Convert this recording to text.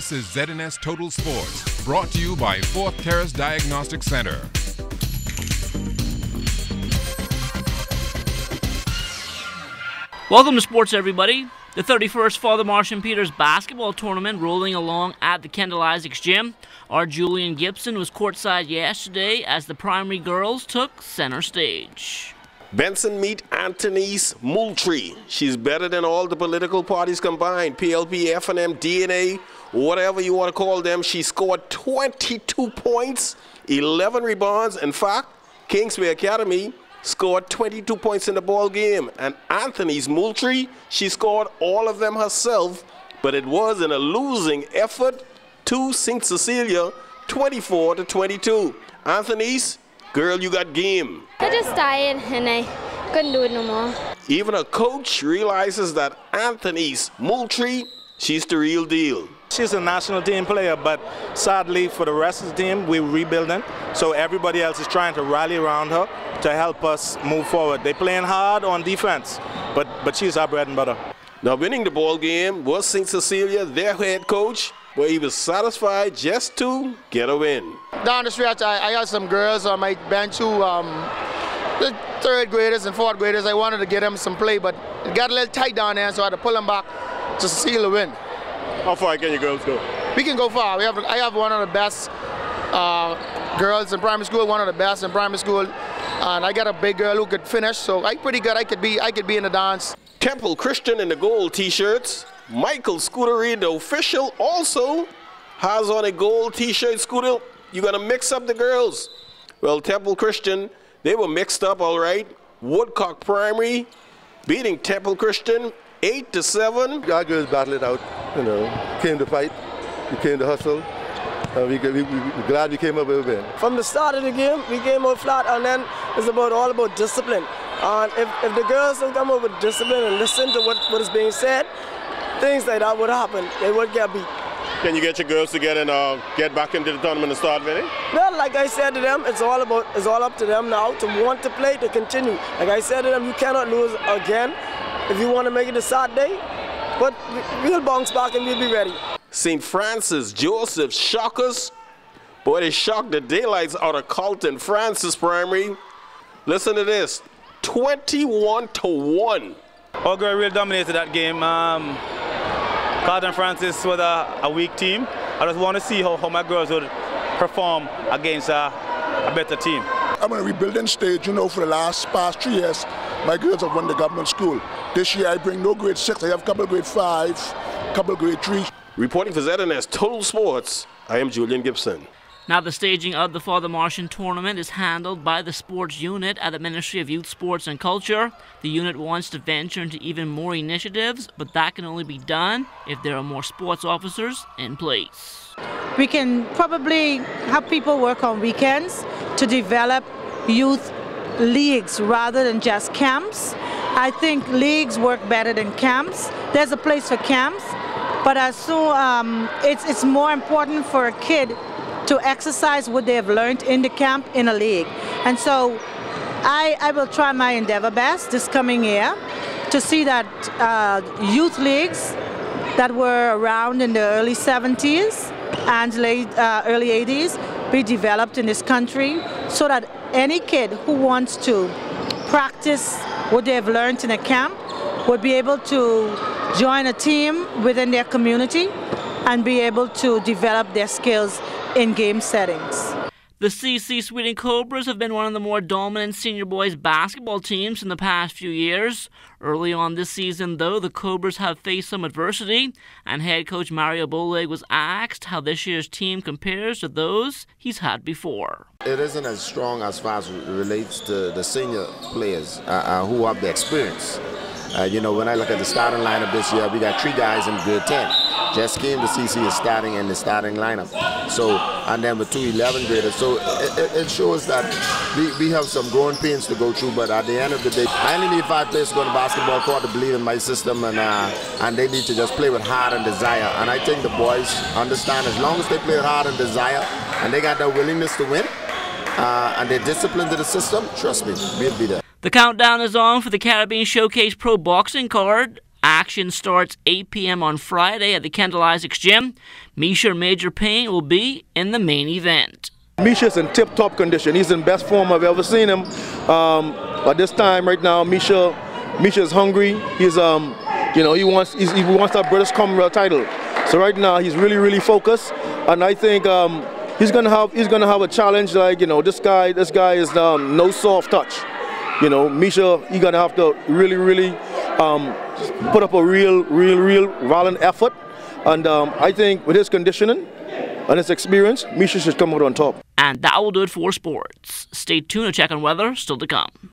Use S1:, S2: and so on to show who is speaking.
S1: This is ZNS Total Sports, brought to you by Fourth Terrace Diagnostic Center.
S2: Welcome to sports, everybody. The 31st Father Marcian Peters basketball tournament rolling along at the Kendall Isaacs Gym. Our Julian Gibson was courtside yesterday as the primary girls took center stage.
S3: Benson meet Anthony's Moultrie. She's better than all the political parties combined. PLP, FNM, DNA, whatever you want to call them. She scored 22 points, 11 rebounds. In fact, Kingsway Academy scored 22 points in the ball game. And Anthony's Moultrie, she scored all of them herself, but it was in a losing effort to St. Cecilia, 24 to 22. Anthony's, girl, you got game.
S4: I just tired and I couldn't do it no more.
S3: Even a coach realizes that Anthony's Moultrie, she's the real deal.
S5: She's a national team player, but sadly for the rest of the team, we're rebuilding. So everybody else is trying to rally around her to help us move forward. They're playing hard on defense, but, but she's our bread and butter.
S3: Now winning the ball game was St. Cecilia, their head coach, but he was satisfied just to get a win.
S6: Down the stretch, I, I had some girls on my bench who, um, the third graders and fourth graders, I wanted to get them some play, but it got a little tight down there, so I had to pull them back to seal the win.
S3: How far can your girls go?
S6: We can go far. We have, I have one of the best uh, girls in primary school, one of the best in primary school, and I got a big girl who could finish, so I pretty good. I could be, I could be in the dance.
S3: Temple Christian in the gold t-shirts. Michael Scudery, the official, also has on a gold t-shirt. Scooter, you're going to mix up the girls. Well, Temple Christian, they were mixed up all right. Woodcock Primary beating Temple Christian eight to seven.
S7: Our girls battled it out, you know, came to fight, we came to hustle. Uh, we, we, we, we're glad we came up with a win.
S8: From the start of the game, we came out flat, and then it's about all about discipline. And if, if the girls don't come up with discipline and listen to what, what is being said, things like that would happen. They would get beat.
S3: Can you get your girls together and uh, get back into the tournament and start winning?
S8: Well, like I said to them, it's all about it's all up to them now to want to play to continue. Like I said to them, you cannot lose again if you want to make it a Saturday. But we'll bounce back and we'll be ready.
S3: St. Francis Joseph Shockers. Boy, they shocked the daylights out of Carlton Francis Primary. Listen to this 21 to 1.
S5: Augur really dominated that game. Um, Carlton Francis was a, a, weak team. I just want to see how, how my girls would perform against a, a better team.
S9: I'm in a rebuilding stage, you know, for the last past three years. My girls have won the government school. This year I bring no grade six, I have a couple grade five, couple grade three.
S3: Reporting for ZNS Total Sports, I am Julian Gibson.
S2: Now, the staging of the Father Marcian tournament is handled by the sports unit at the Ministry of Youth, Sports and Culture. The unit wants to venture into even more initiatives, but that can only be done if there are more sports officers in place.
S10: We can probably have people work on weekends to develop youth leagues rather than just camps. I think leagues work better than camps. There's a place for camps, but as so um, it's it's more important for a kid to exercise what they have learned in the camp in a league. And so I, I will try my endeavor best this coming year to see that uh, youth leagues that were around in the early 70s and late uh, early 80s be developed in this country so that any kid who wants to practice what they have learned in a camp would be able to join a team within their community and be able to develop their skills in game settings.
S2: The CC Sweeting Cobras have been one of the more dominant senior boys basketball teams in the past few years. Early on this season, though, the Cobras have faced some adversity, and head coach Mario Bowleg was asked how this year's team compares to those he's had before.
S11: It isn't as strong as far as it relates to the senior players uh, uh, who have the experience. Uh, you know, when I look at the starting lineup this year, we got three guys in grade 10 just came to CC is starting in the starting lineup. So, and then with two 11 graders. So it, it, shows that we, we have some growing pains to go through, but at the end of the day, I only need five players to go to basketball court to believe in my system, and uh, and they need to just play with heart and desire. And I think the boys understand as long as they play with heart and desire, and they got that willingness to win, uh, and they're disciplined to the system, trust me, we'll be there.
S2: The countdown is on for the Caribbean Showcase Pro Boxing card Action starts 8 p.m. on Friday at the Kendall Isaacs Gym. Meacher Major Payne will be in the main event.
S12: Meacher's in tip-top condition. He's in best form I've ever seen him. Um, at this time right now, Meacher, Meacher's hungry. He's, um, you know, he wants he wants that British Commonwealth title. So right now he's really really focused, and I think um, he's gonna have he's gonna have a challenge like you know this guy this guy is um, no soft touch. You know, Meacher, he's gonna have to really really um, put up a real real real violent effort, and um, I think with his conditioning and his experience, Meacher should come out on top.
S2: And that will do it for sports. Stay tuned to check on weather still to come.